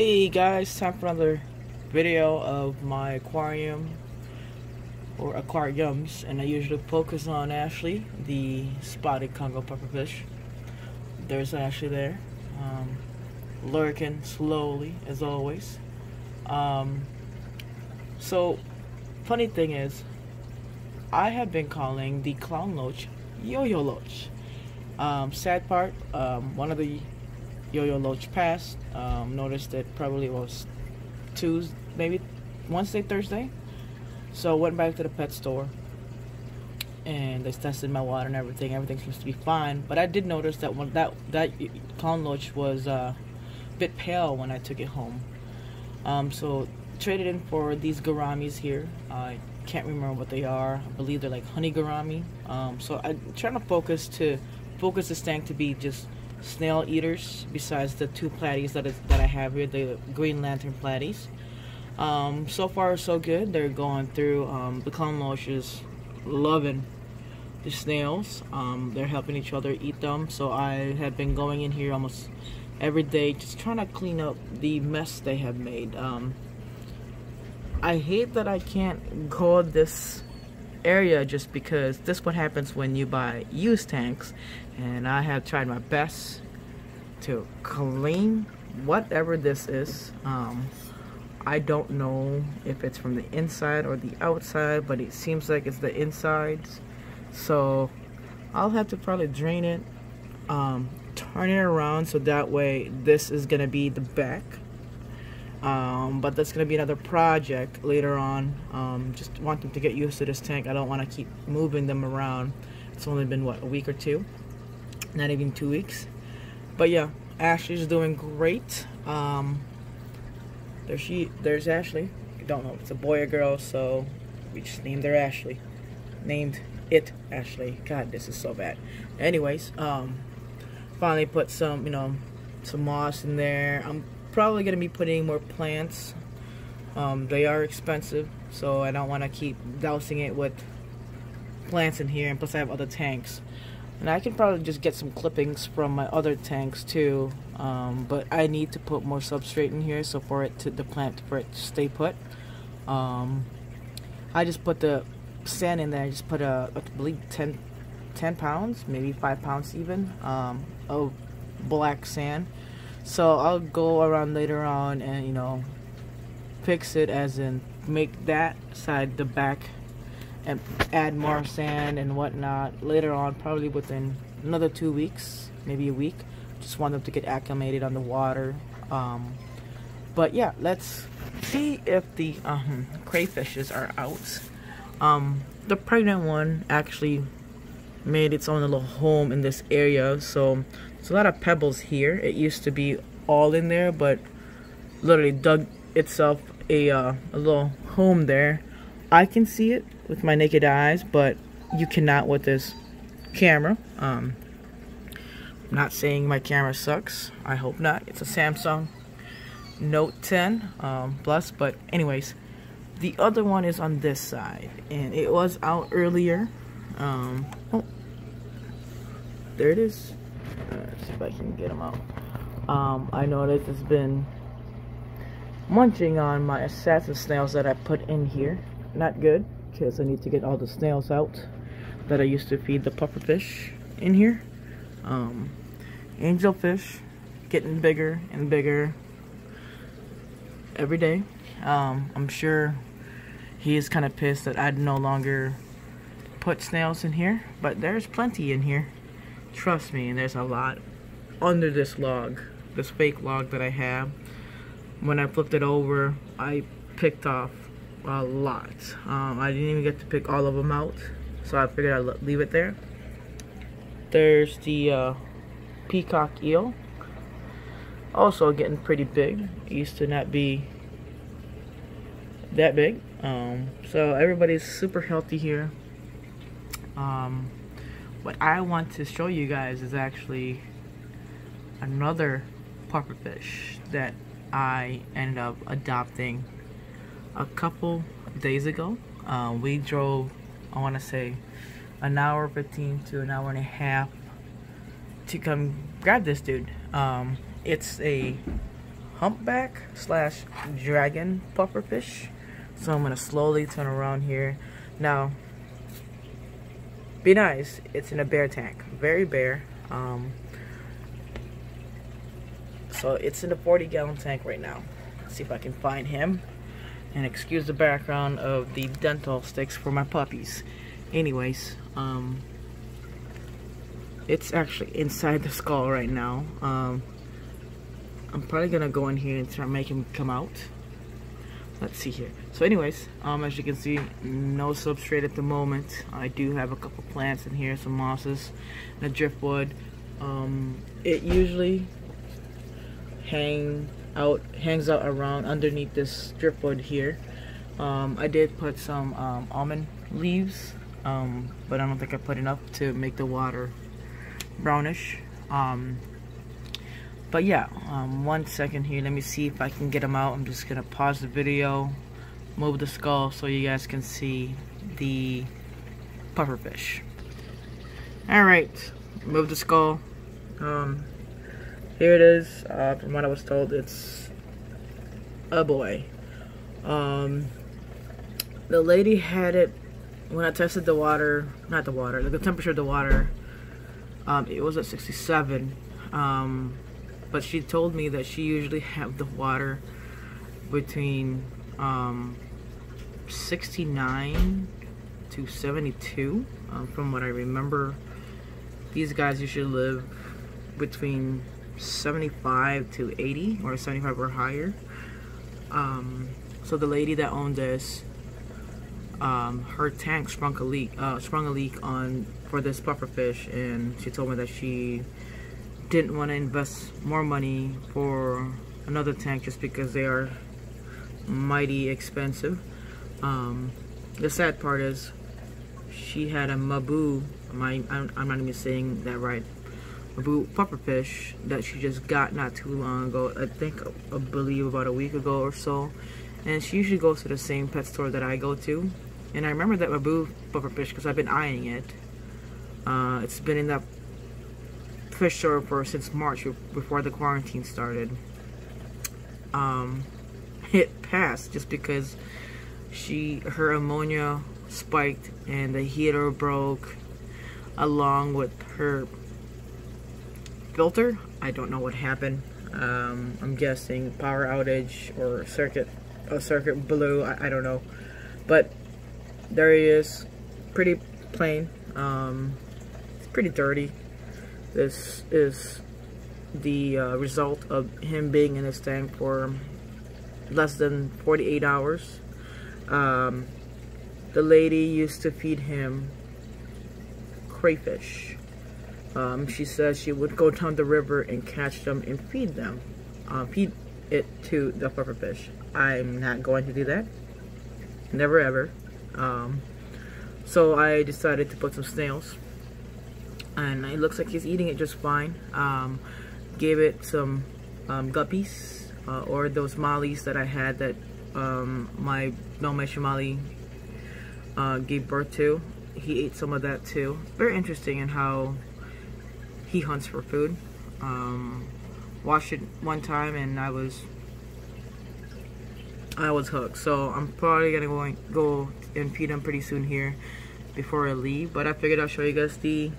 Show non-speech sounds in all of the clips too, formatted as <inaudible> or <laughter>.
Hey guys, time for another video of my aquarium or aquariums and I usually focus on Ashley, the spotted Congo pufferfish. There's Ashley there, um, lurking slowly as always. Um, so, funny thing is, I have been calling the clown loach yo-yo loach. Um, sad part, um, one of the yo-yo loach passed. Um, noticed it probably was Tuesday, maybe Wednesday, Thursday. So went back to the pet store and they tested my water and everything. Everything seems to be fine. But I did notice that when that that clown loach was uh, a bit pale when I took it home. Um, so traded in for these gouramis here. I can't remember what they are. I believe they're like honey gourami. Um, so I'm trying to focus to focus this tank to be just snail eaters besides the two platies that, is, that I have here, the green lantern platies. Um, so far so good. They're going through, um, the clown loach is loving the snails. Um, they're helping each other eat them. So I have been going in here almost every day just trying to clean up the mess they have made. Um, I hate that I can't go this area just because this what happens when you buy used tanks. And I have tried my best to clean whatever this is. Um, I don't know if it's from the inside or the outside but it seems like it's the insides. So I'll have to probably drain it um, turn it around so that way this is gonna be the back um, but that's going to be another project later on. Um, just want them to get used to this tank. I don't want to keep moving them around. It's only been what a week or two? Not even two weeks. But yeah Ashley's doing great. Um, there she there's Ashley. I don't know if it's a boy or girl so we just named her Ashley. Named it Ashley. God this is so bad. Anyways um, finally put some you know some moss in there. I'm probably going to be putting more plants. Um, they are expensive, so I don't want to keep dousing it with plants in here. And plus, I have other tanks. And I can probably just get some clippings from my other tanks too. Um, but I need to put more substrate in here so for it to the plant for it to stay put. Um, I just put the sand in there. I just put a I believe 10, 10 pounds, maybe five pounds even um, of black sand so I'll go around later on and you know fix it as in make that side the back and add more sand and whatnot later on probably within another two weeks maybe a week. Just want them to get acclimated on the water um, but yeah let's see if the um, crayfishes are out. Um, the pregnant one actually made its own little home in this area so there's a lot of pebbles here. It used to be all in there but literally dug itself a, uh, a little home there. I can see it with my naked eyes but you cannot with this camera. Um, I'm not saying my camera sucks. I hope not. It's a Samsung Note 10 um, Plus but anyways the other one is on this side and it was out earlier. Um, oh there it is see if I can get them out. Um, I noticed it's been munching on my assassin snails that I put in here. Not good because I need to get all the snails out that I used to feed the pufferfish in here. Um, angelfish getting bigger and bigger every day. Um, I'm sure he is kind of pissed that I'd no longer put snails in here but there's plenty in here Trust me, and there's a lot under this log, this fake log that I have. When I flipped it over, I picked off a lot. Um, I didn't even get to pick all of them out, so I figured I'd leave it there. There's the uh, peacock eel, also getting pretty big. It used to not be that big. Um, so everybody's super healthy here. Um, what I want to show you guys is actually another pufferfish that I ended up adopting a couple days ago. Um, we drove, I want to say, an hour 15 to an hour and a half to come grab this dude. Um, it's a humpback slash dragon pufferfish. So I'm gonna slowly turn around here. Now, be nice. It's in a bare tank, very bare. Um, so it's in a 40 gallon tank right now. Let's see if I can find him. And excuse the background of the dental sticks for my puppies. Anyways, um, it's actually inside the skull right now. Um, I'm probably gonna go in here and try to make him come out. Let's see here. So anyways, um, as you can see, no substrate at the moment. I do have a couple plants in here, some mosses, and a driftwood. Um, it usually hang out, hangs out around underneath this driftwood here. Um, I did put some um, almond leaves, um, but I don't think I put enough to make the water brownish. But yeah, um, one second here. Let me see if I can get them out. I'm just going to pause the video, move the skull so you guys can see the pufferfish. Alright, move the skull. Um, here it is. Uh, from what I was told, it's a boy. Um, the lady had it when I tested the water, not the water, the temperature of the water um, it was at 67 um, but she told me that she usually have the water between um, 69 to 72 um, from what I remember. These guys usually live between 75 to 80 or 75 or higher. Um, so the lady that owned this um, her tank sprung a leak uh, sprung a leak on for this puffer fish and she told me that she didn't want to invest more money for another tank just because they are mighty expensive. Um, the sad part is she had a Mabu my, I'm, I'm not even saying that right Mabu puffer fish that she just got not too long ago I think I believe about a week ago or so. And she usually goes to the same pet store that I go to. And I remember that Mabu pufferfish because I've been eyeing it. Uh, it's been in that fish for since March before the quarantine started. Um, it passed just because she her ammonia spiked and the heater broke along with her filter. I don't know what happened. Um, I'm guessing power outage or circuit a circuit blew. I, I don't know, but there he is, pretty plain. Um, pretty dirty. This is the uh, result of him being in his tank for less than 48 hours. Um, the lady used to feed him crayfish. Um, she says she would go down the river and catch them and feed them. Uh, feed it to the pufferfish. I'm not going to do that. Never ever. Um, so I decided to put some snails and it looks like he's eating it just fine. Um, gave it some um, guppies uh, or those mollies that I had that um, my Dalmatian Molly uh, gave birth to. He ate some of that too. Very interesting in how he hunts for food. Um, it one time and I was I was hooked. So I'm probably gonna go, go and feed him pretty soon here before I leave. But I figured I'll show you guys the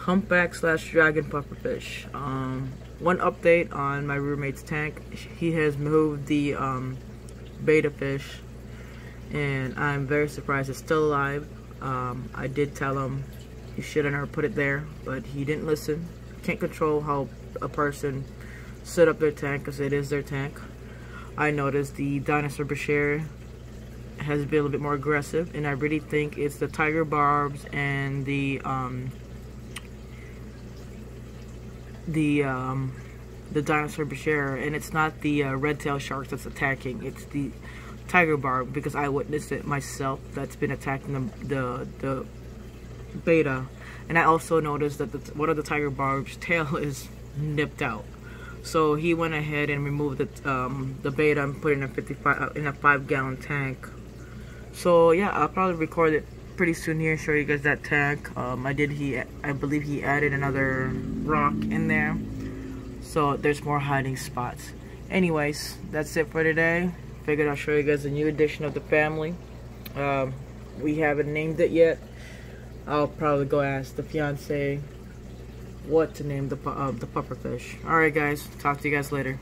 humpback slash dragon pufferfish. Um, one update on my roommate's tank. He has moved the um, betta fish and I'm very surprised it's still alive. Um, I did tell him he shouldn't have put it there, but he didn't listen. Can't control how a person set up their tank because it is their tank. I noticed the dinosaur Bichir has been a little bit more aggressive and I really think it's the tiger barbs and the um, the um, the dinosaur Bichir, and it's not the uh, red tail shark that's attacking. It's the tiger barb because I witnessed it myself. That's been attacking the the, the betta, and I also noticed that the, one of the tiger barb's <laughs> tail is nipped out. So he went ahead and removed the um, the betta and put it in a 55 uh, in a five gallon tank. So yeah, I'll probably record it pretty soon here show you guys that tank um, I did he I believe he added another rock in there so there's more hiding spots anyways, that's it for today. Figured I'll show you guys a new edition of the family. Um, we haven't named it yet. I'll probably go ask the fiance what to name the uh, the pufferfish. All right, guys. Talk to you guys later.